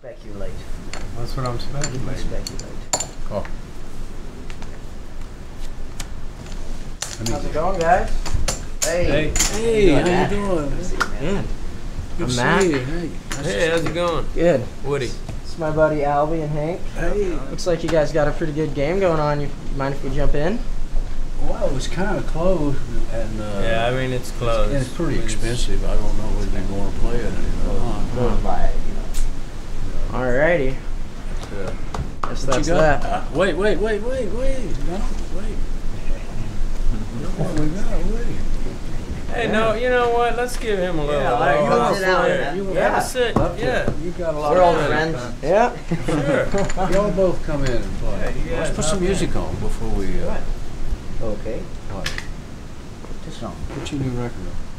Speculate. That's what I'm You can speculating. speculate. Oh. How's it going, guys? Hey. Hey, Doing how that? you doing? Yeah. Good I'm to Matt. see you. Hey, nice Hey, how's it going? Good. Woody. It's my buddy Albee and Hank. Hey. Looks like you guys got a pretty good game going on. You mind if we jump in? Well, it was kind of close, and uh, Yeah, I mean, it's close. and it's pretty I mean, it's- expensive. I don't know whether you want to play it or not. Going by it, you know. Alrighty. But, uh, Guess what that's that. Uh, wait, wait, wait, wait, wait. No, wait. What we got? Wait. Hey, no, you know what? Let's give him a little. Yeah, love. let You wanna sit down, sit? man. You Yeah. Have a sit. Love to. Yeah. You got a lot. We're of old fun. friends. Yeah. Sure. Y'all both come in and play. Yeah, you Let's put some hop in. music on before we. Uh, Okay. what? Just on. Put your new record on.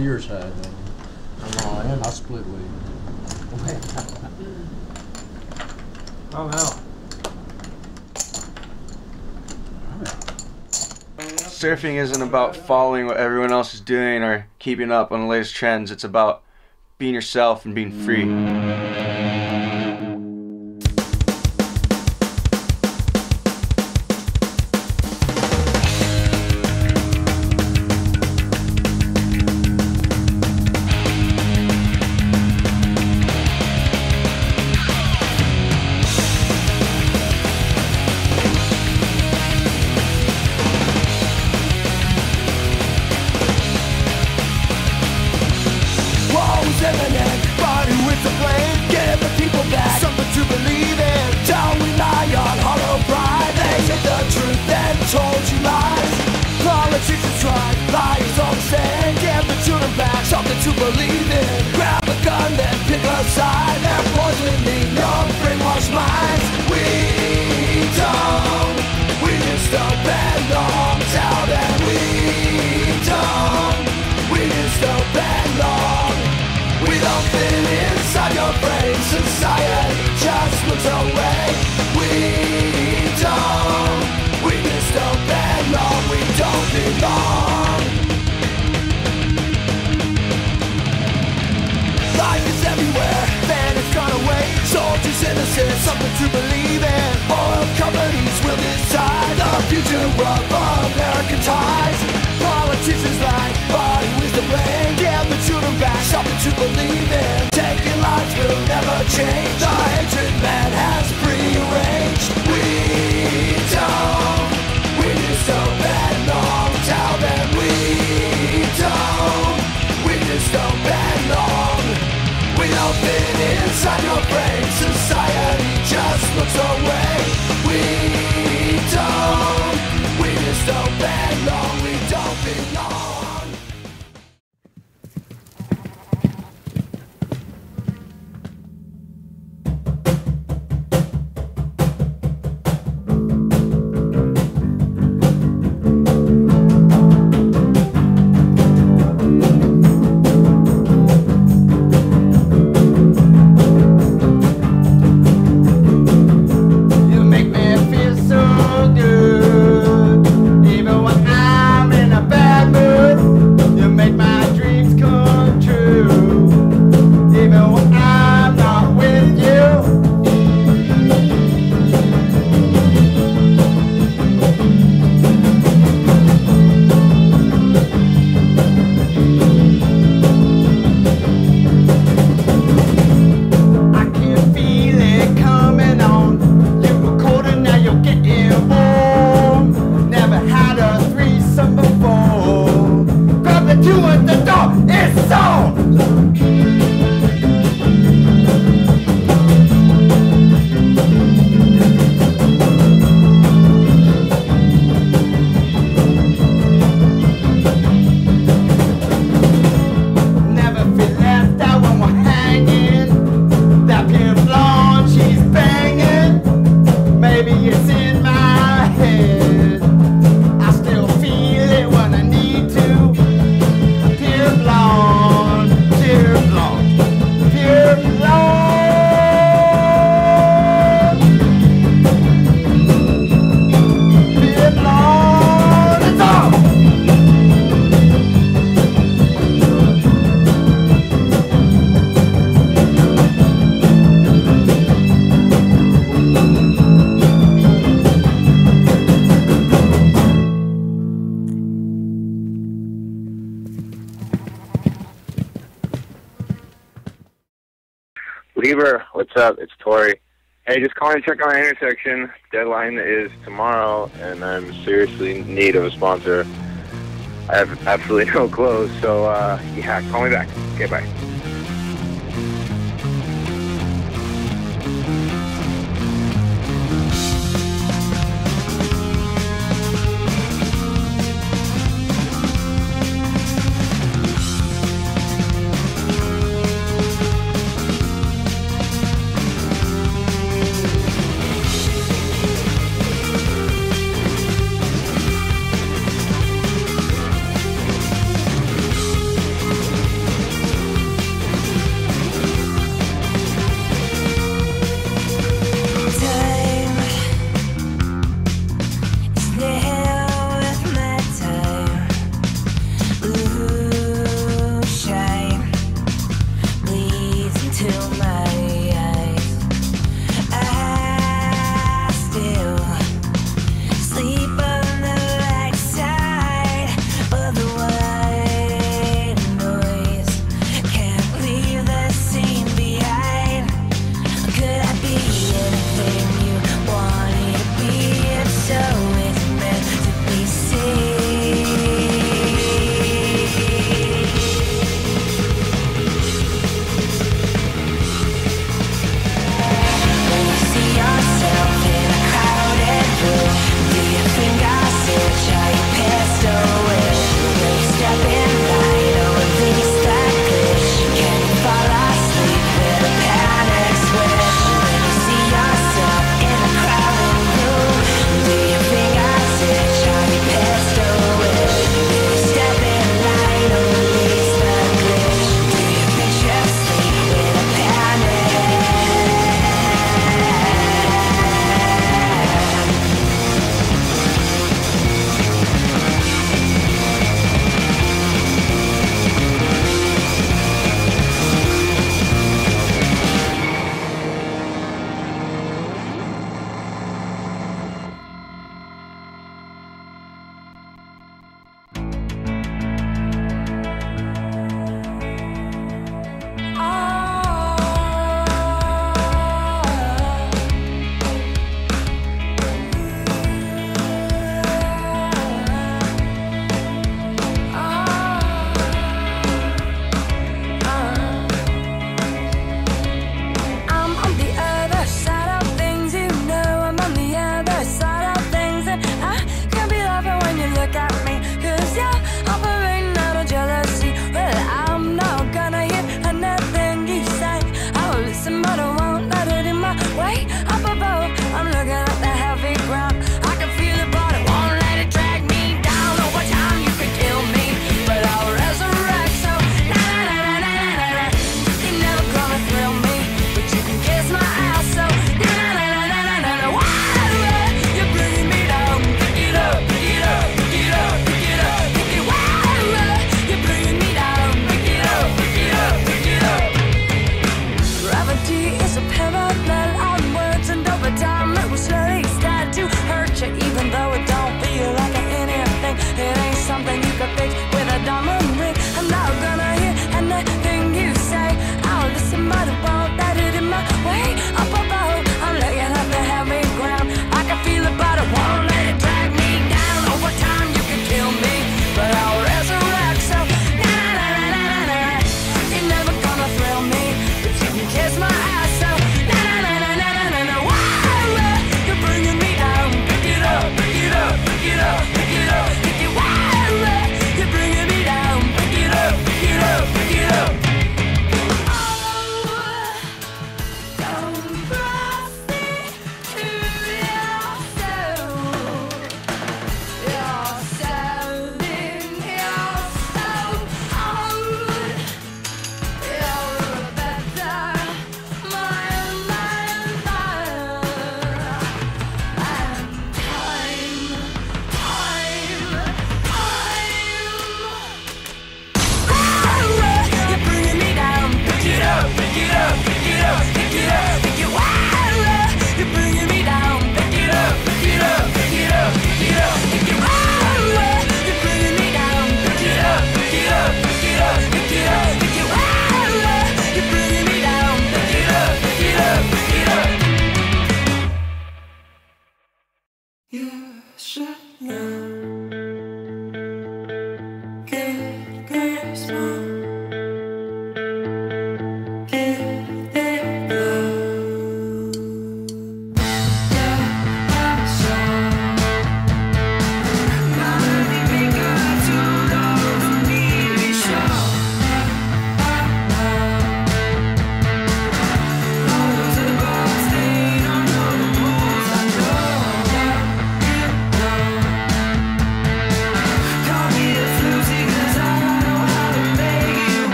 On your side though. I'm all in. I'll split with you. Oh, no. Surfing isn't about following what everyone else is doing or keeping up on the latest trends. It's about being yourself and being free. inside your brain. Society just looks away. Weaver, what's up? It's Tori. Hey, just calling to check on my Innersection. Deadline is tomorrow, and I'm seriously in need of a sponsor. I have absolutely no clothes, so uh, yeah, call me back. Okay, bye.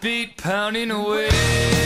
Heartbeat pounding away.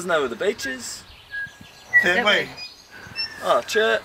Fellas know where the beach is. Did we? Oh, chirp.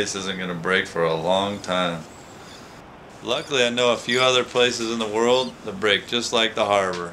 place isn't going to break for a long time. Luckily, I know a few other places in the world that break just like the harbor.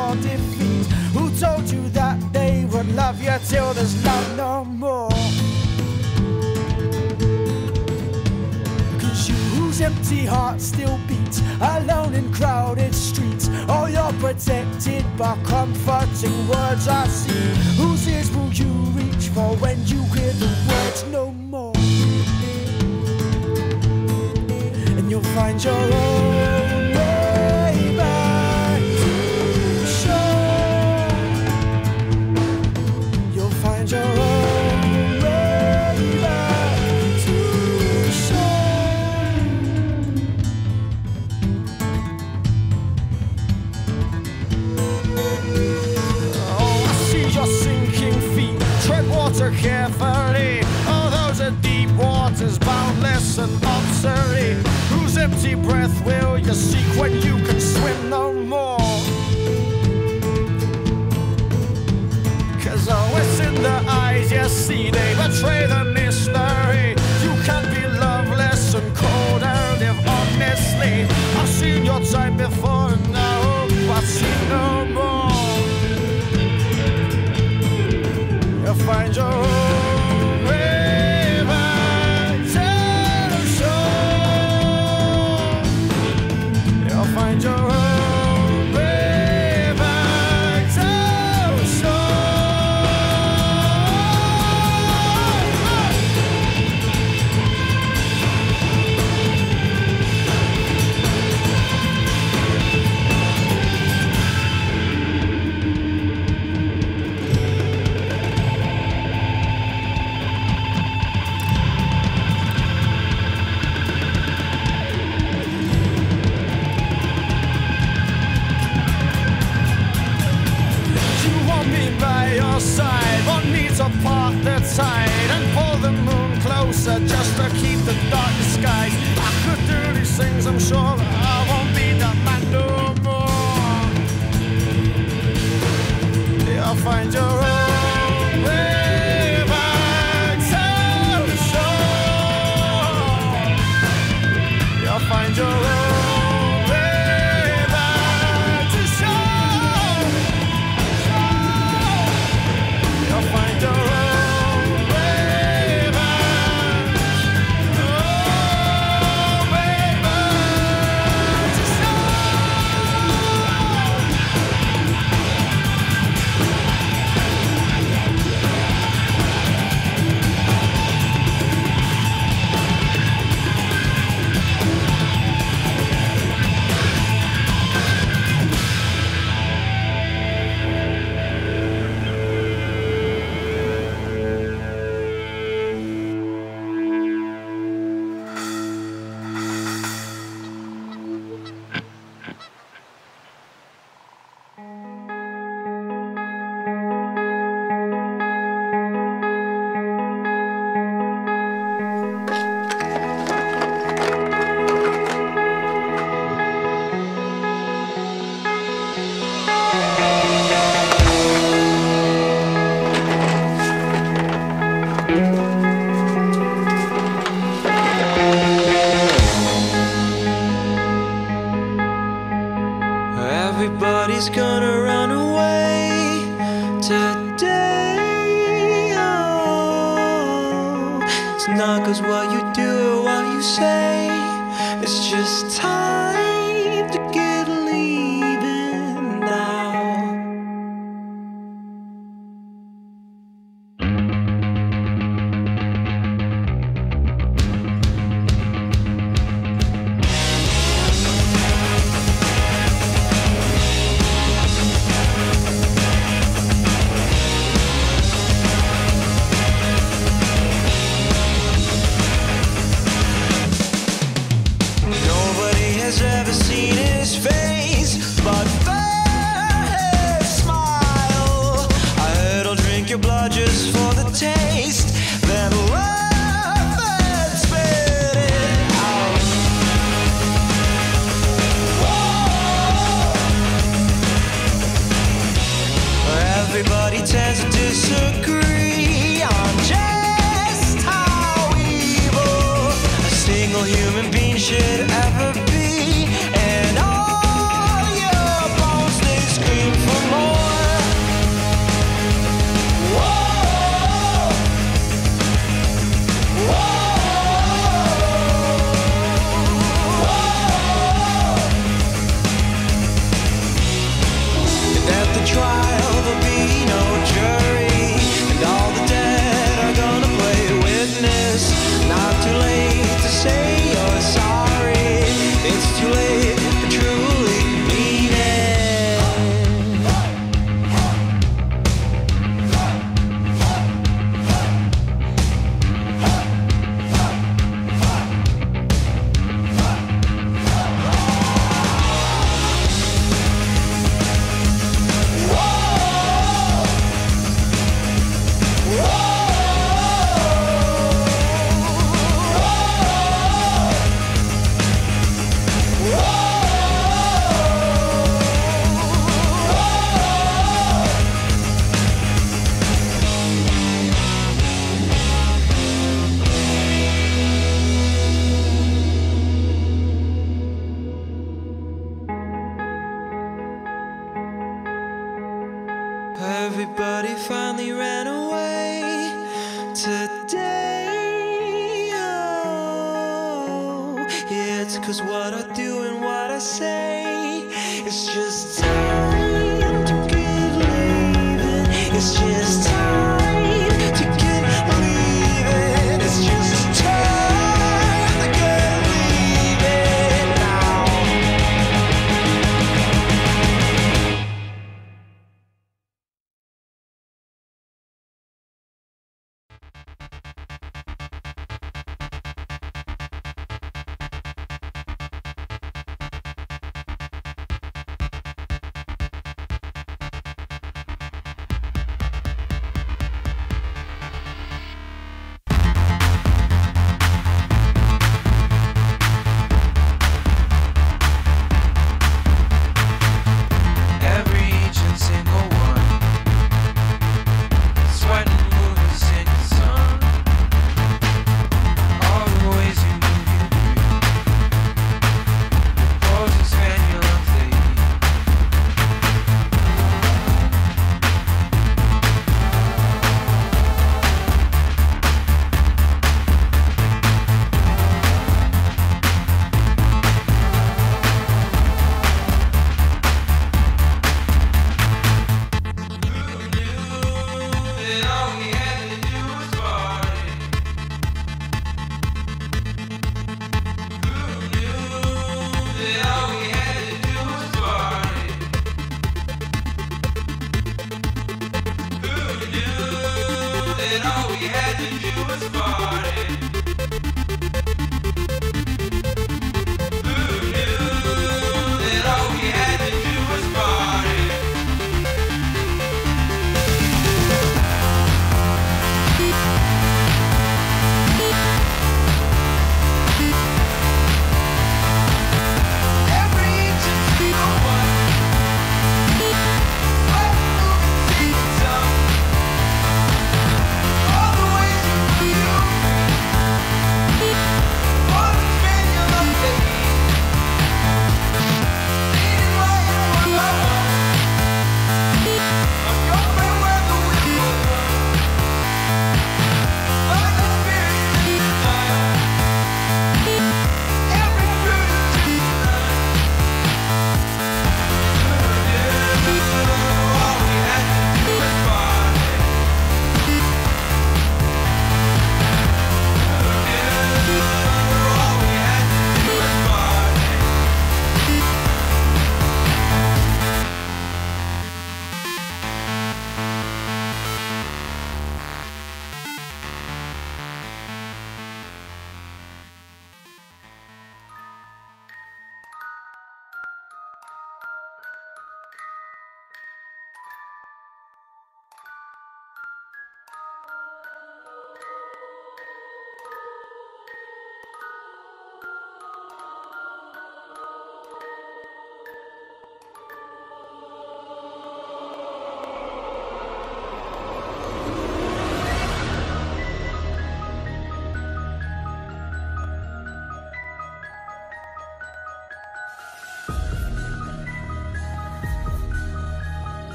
your defeat? Who told you that they would love you till there's love no more? Cause you whose empty heart still beats alone in crowded streets. Oh, you're protected by comforting words I see. Whose ears will you reach for when you hear the words no more? and you'll find your own and obsolete. Whose empty breath will you seek when you can swim no more? Cause oh, in the eyes you see, they betray the mystery. You can be loveless and cold and live honestly. I've seen your type before and I hope I see no more. You'll find your just to keep the dark skies. I could do these things, I'm sure has ever seen his face.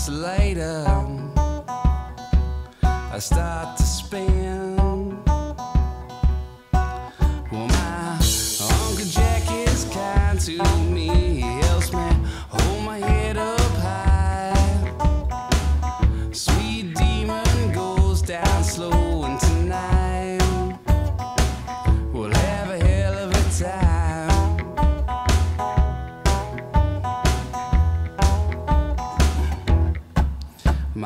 Six later, I start to spin. Well, my Uncle Jack is kind to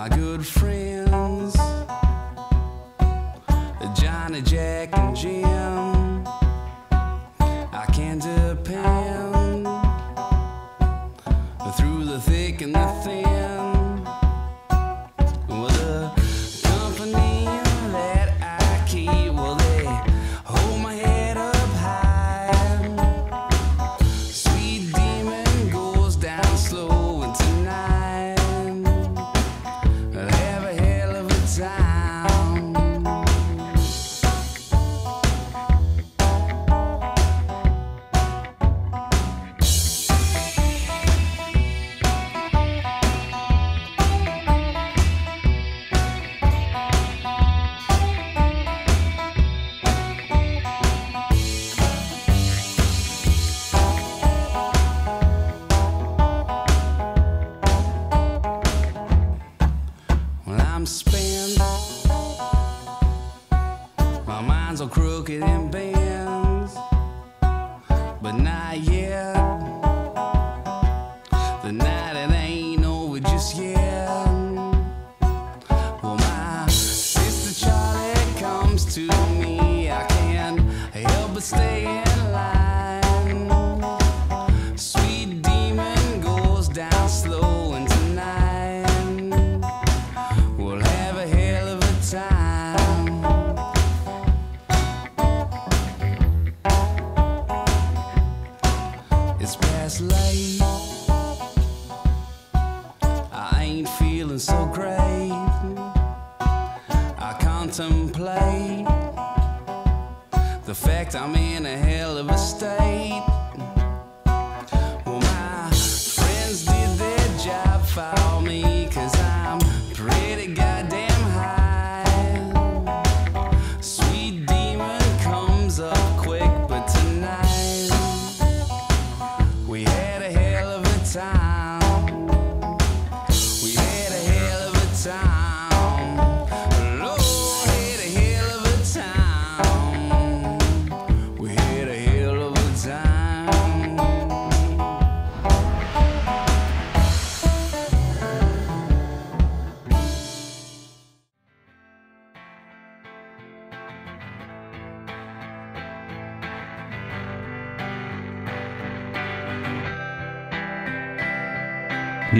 My good friends, Johnny, Jack, and Jim, I can depend through the thick and the thin.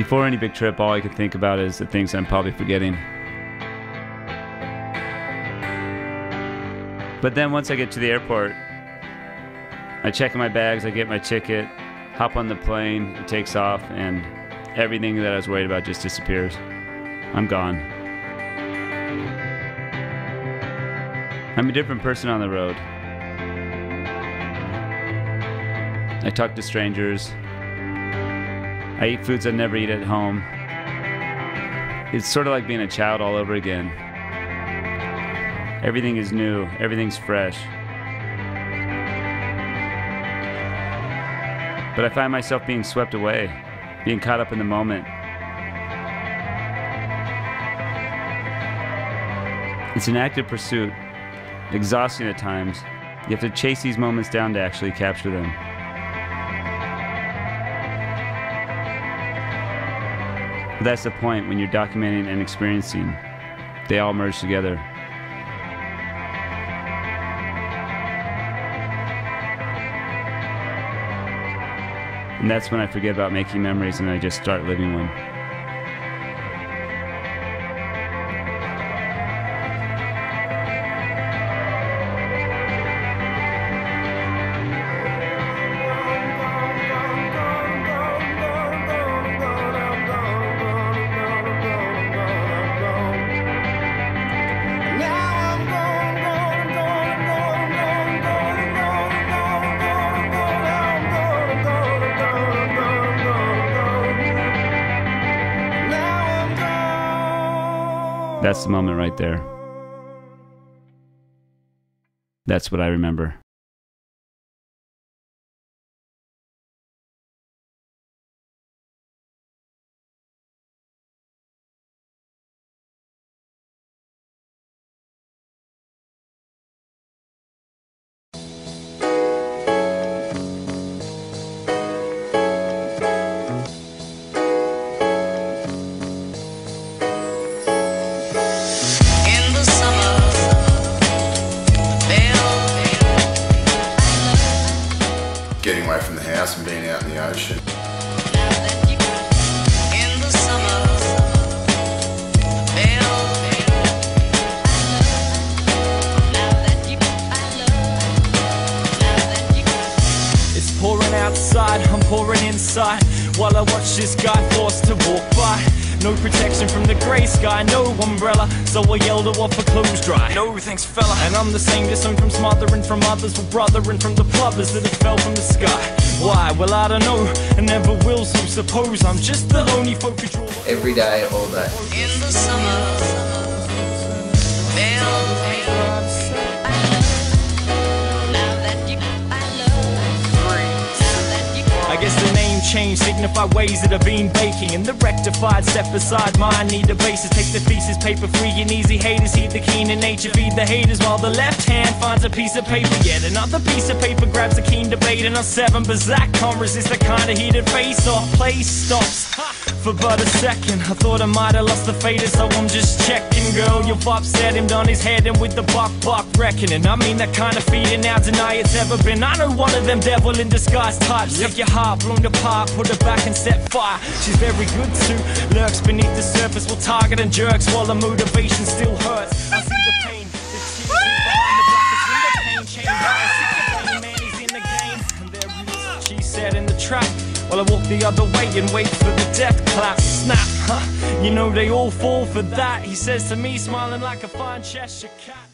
Before any big trip, all I could think about is the things I'm probably forgetting. But then once I get to the airport, I check in my bags, I get my ticket, hop on the plane, it takes off, and everything that I was worried about just disappears. I'm gone. I'm a different person on the road. I talk to strangers. I eat foods I never eat at home. It's sort of like being a child all over again. Everything is new, everything's fresh. But I find myself being swept away, being caught up in the moment. It's an active pursuit, exhausting at times. You have to chase these moments down to actually capture them. But that's the point when you're documenting and experiencing. They all merge together. And that's when I forget about making memories and I just start living one. That's the moment right there. That's what I remember. Thanks fella And I'm the same disowned from smothering from others For brothering from the plovers that have fell from the sky Why? Well I don't know, and never will So suppose I'm just the lonely folk who draw Every day, all day. in the summer. Change signify ways that have been baking. And the rectified step aside mine need a basis. Take the thesis paper free and easy. Haters Heed the keen in nature feed the haters While the left hand finds a piece of paper. Yet another piece of paper grabs a keen debate. And on seven Bazak can't resist the kind of heated face. Off Play stops for but a second. I thought I might have lost the fader So I'm just checking Girl, you've upset him Done his head and with the buck buck reckoning. I mean that kind of feeding now Deny it's ever been. I know one of them devil in disguise types. Take your heart blown apart Put it back and set fire. She's very good too. Lurks beneath the surface Will target and jerks While the motivation still hurts. I see the pain The tears behind the blackest window pane by a sycophantic man He's in the game. And there he is She said in the trap while I walk the other way and wait for the death clap snap, huh? You know they all fall for that. He says to me, smiling like a fine Cheshire cat.